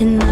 and